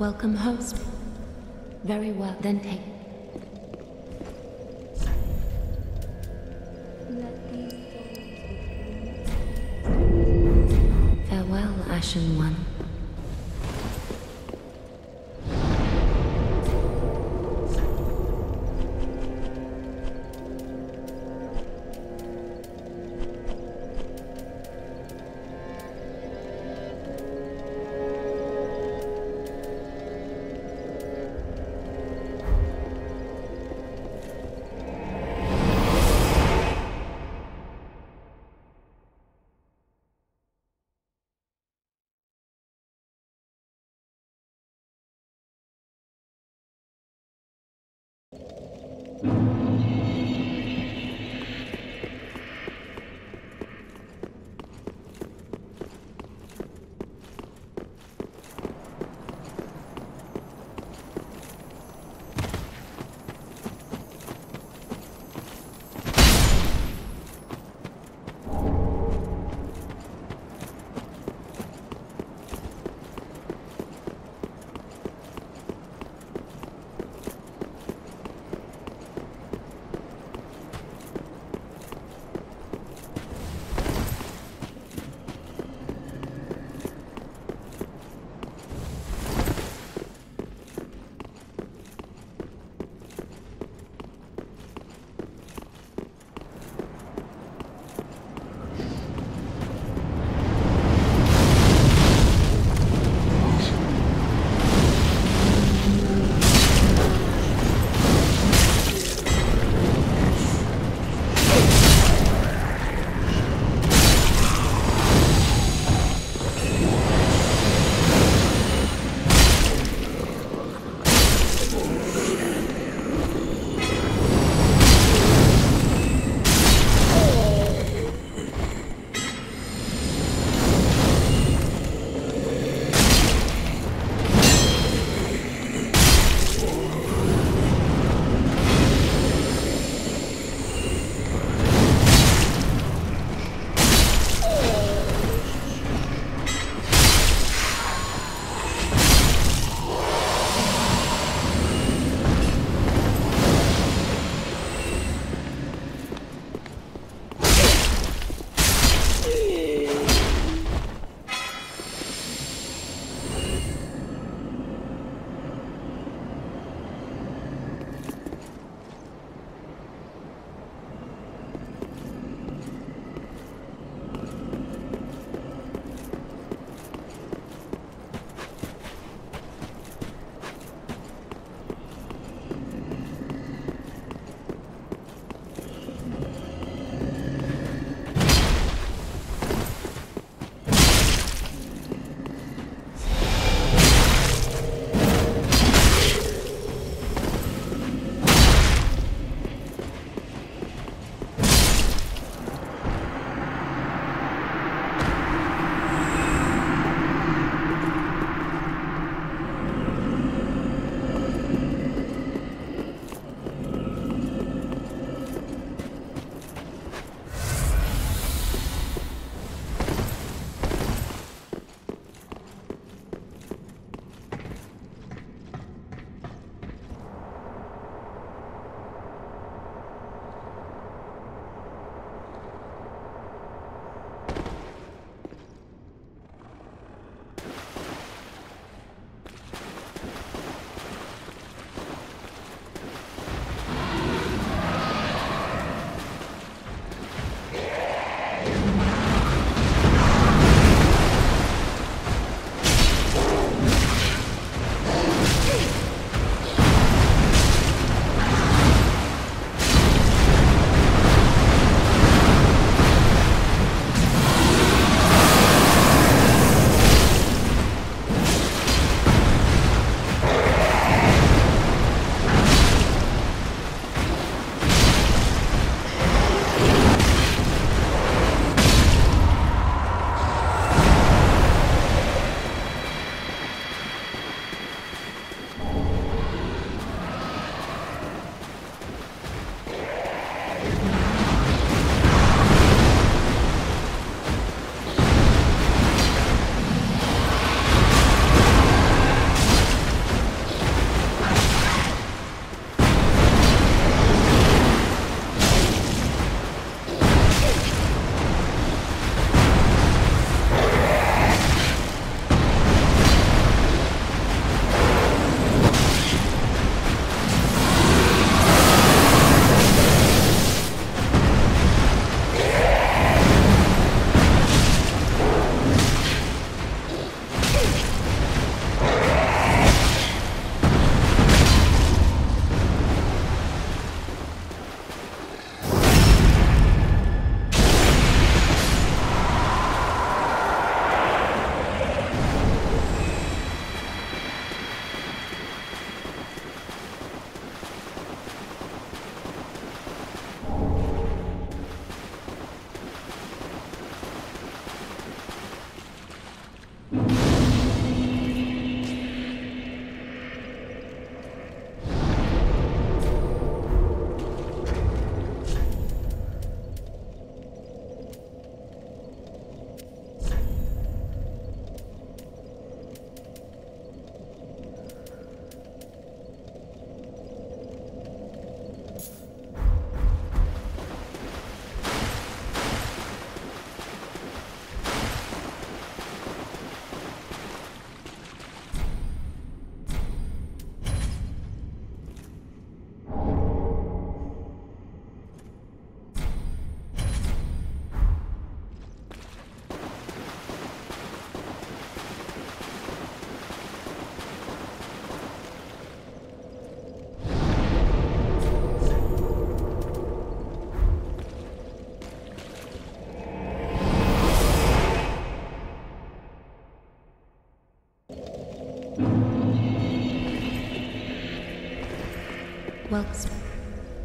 Welcome, host. Very well, then take. Farewell, Ashen One.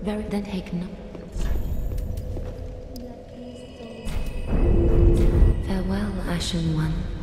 Then take no. Farewell, Ashen One.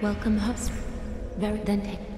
Welcome, host. Very Dante.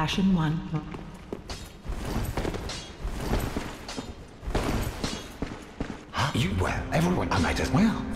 Ashen One. Huh? You, well, everyone, I might as well.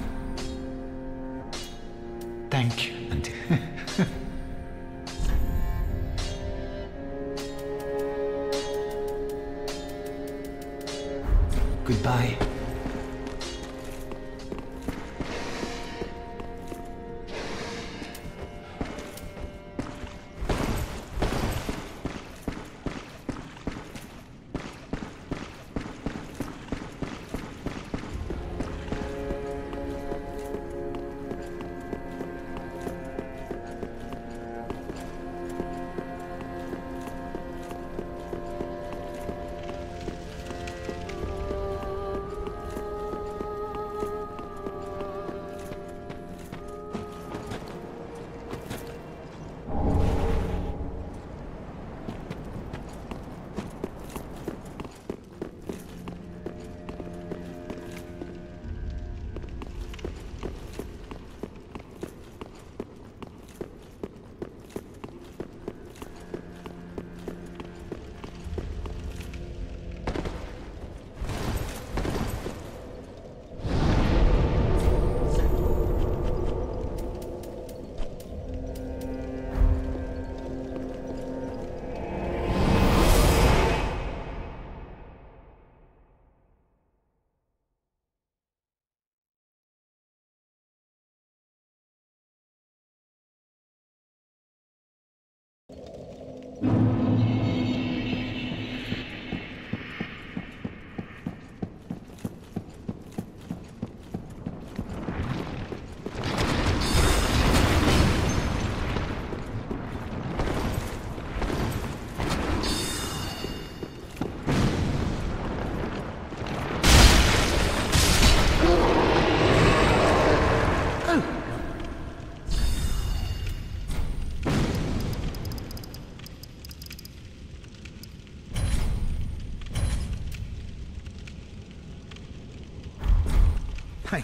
Hi.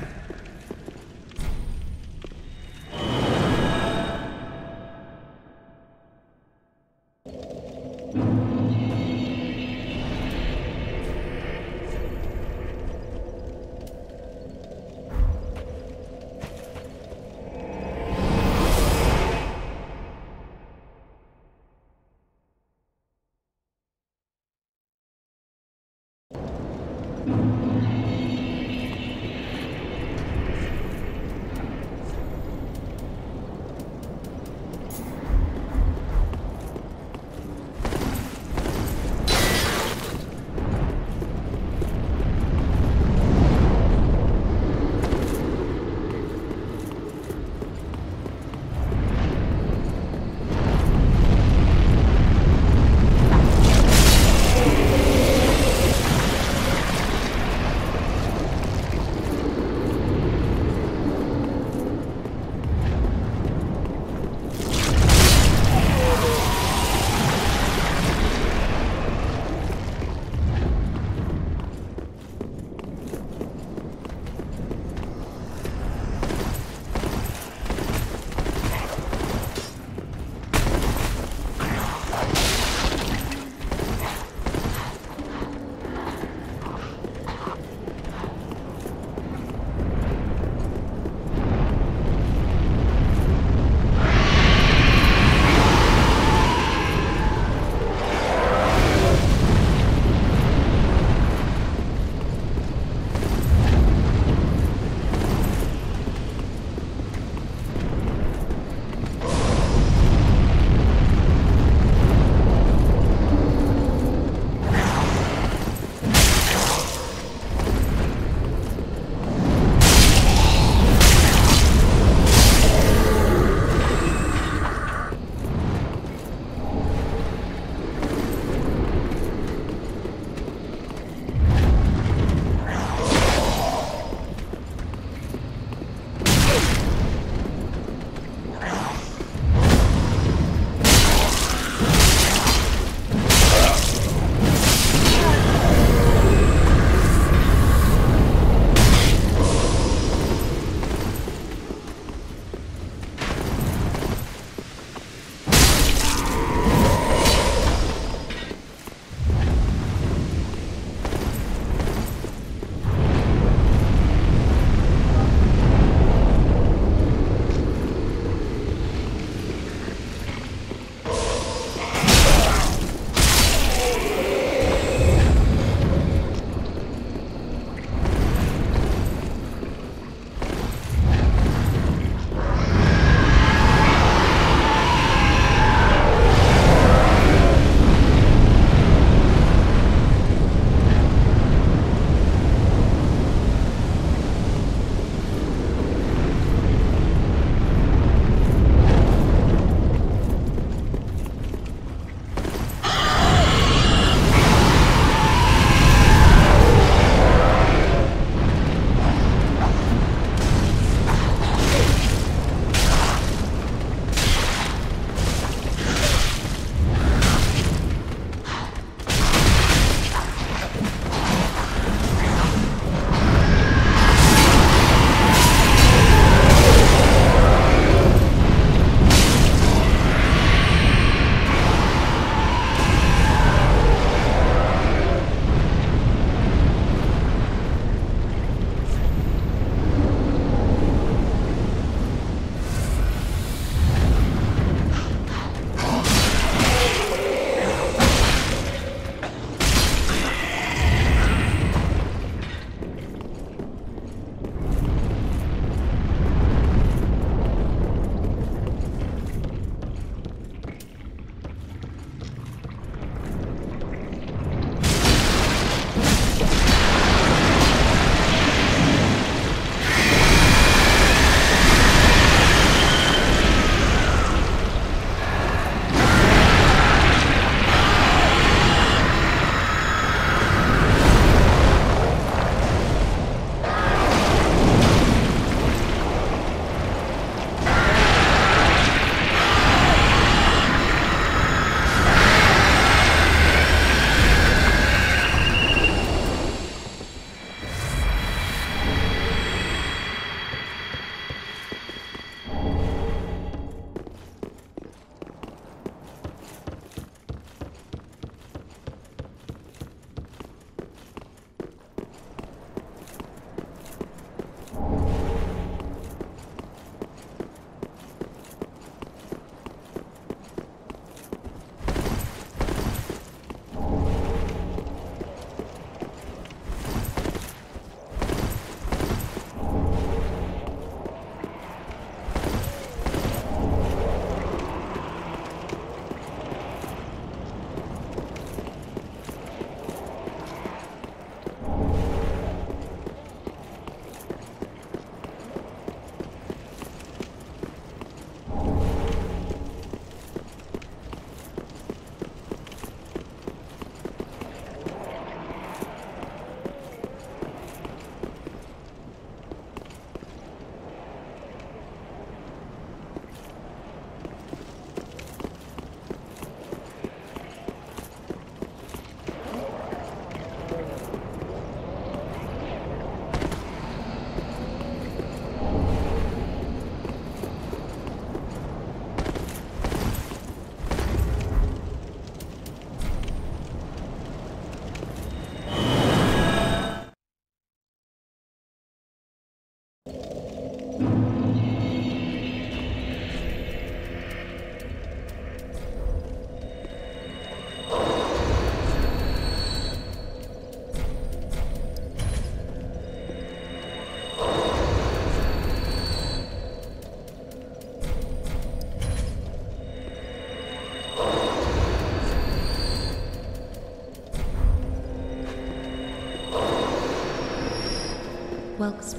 Wells.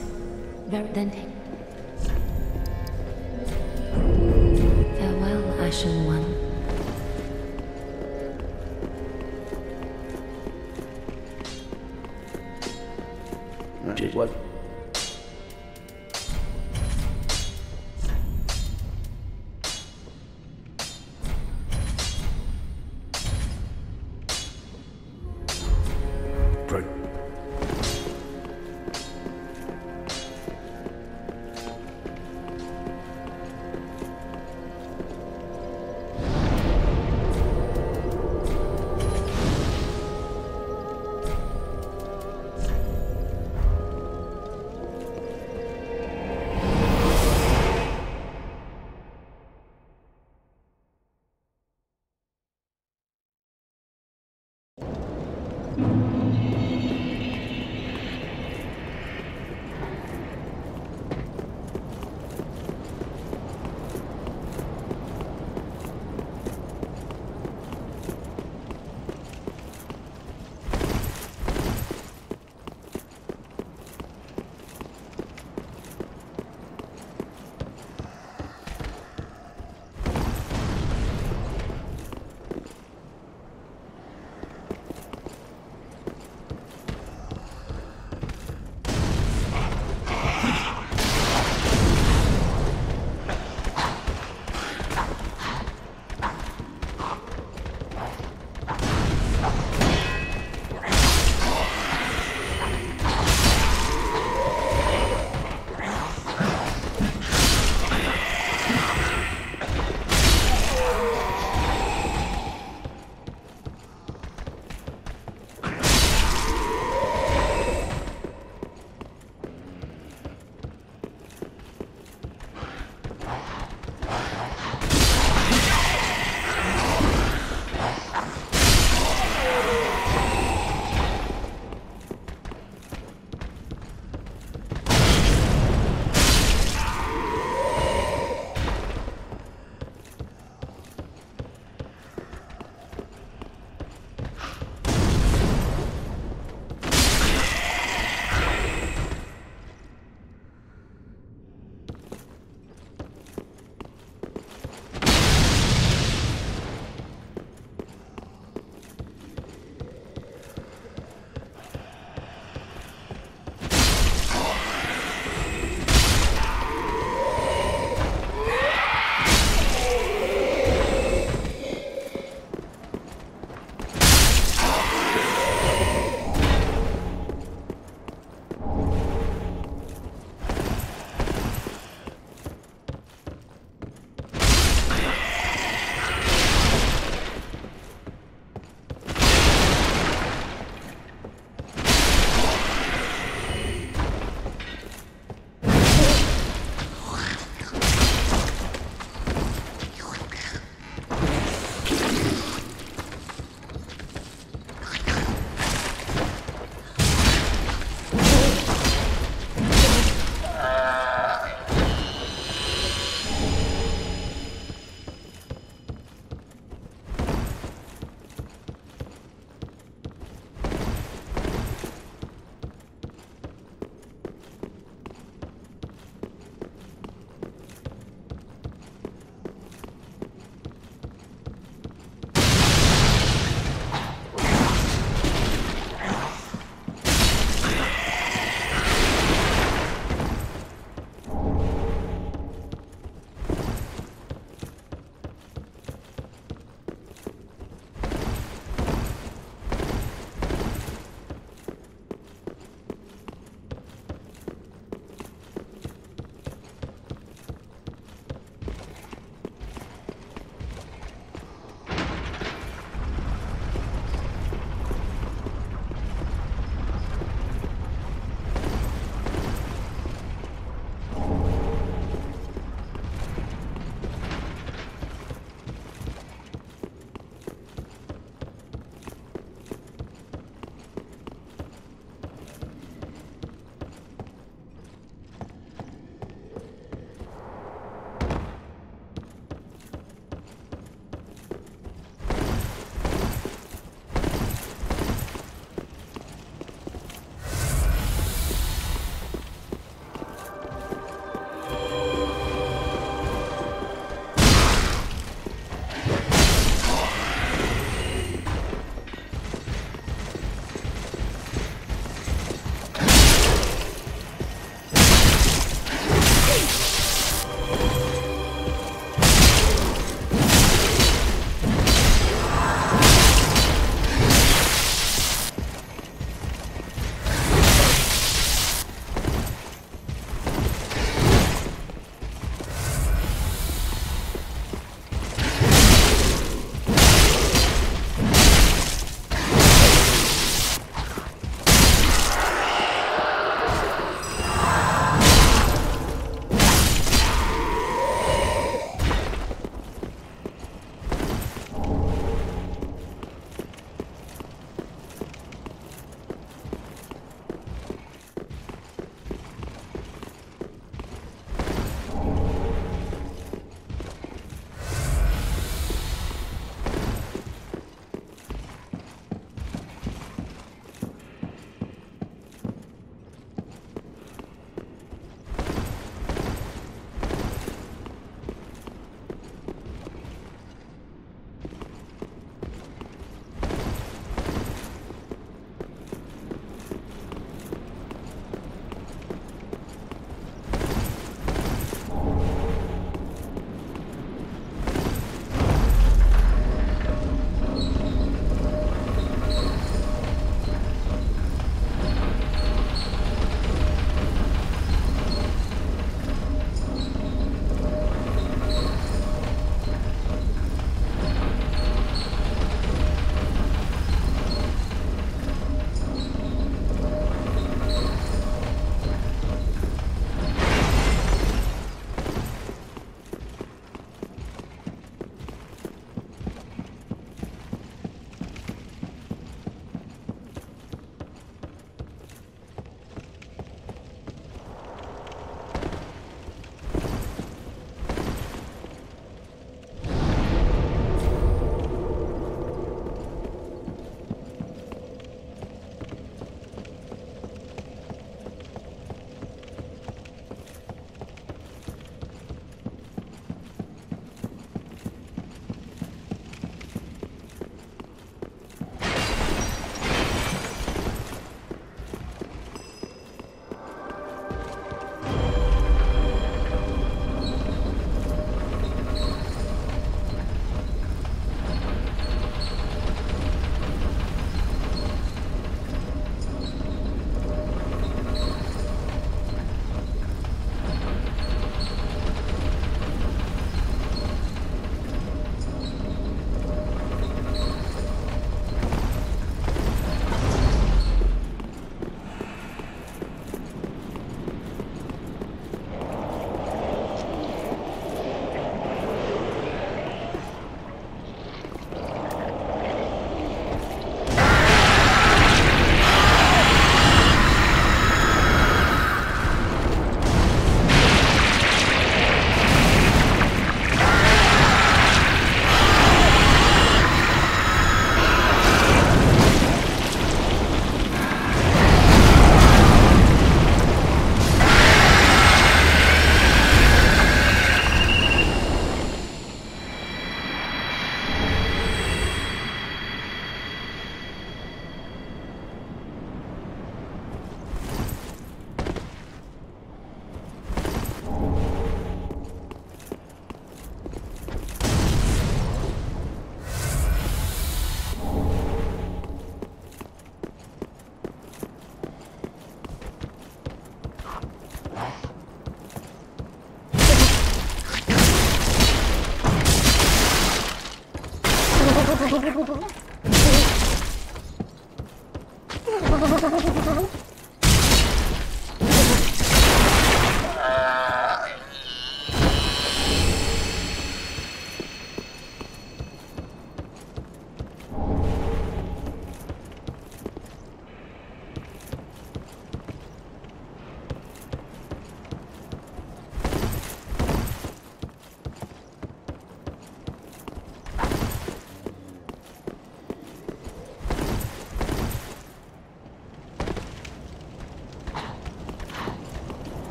Very take. Farewell, Ashen One. What?